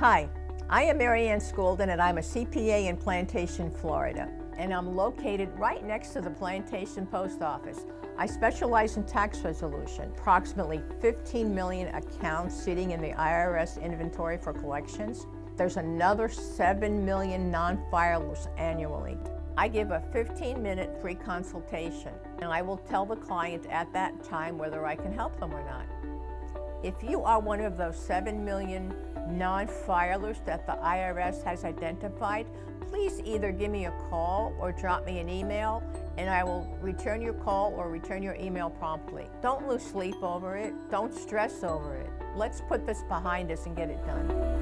Hi, I am Marianne Skolden and I'm a CPA in Plantation, Florida. And I'm located right next to the Plantation Post Office. I specialize in tax resolution. Approximately 15 million accounts sitting in the IRS inventory for collections. There's another 7 million non-filers annually. I give a 15 minute free consultation and I will tell the client at that time whether I can help them or not. If you are one of those 7 million non-filers that the IRS has identified, please either give me a call or drop me an email and I will return your call or return your email promptly. Don't lose sleep over it. Don't stress over it. Let's put this behind us and get it done.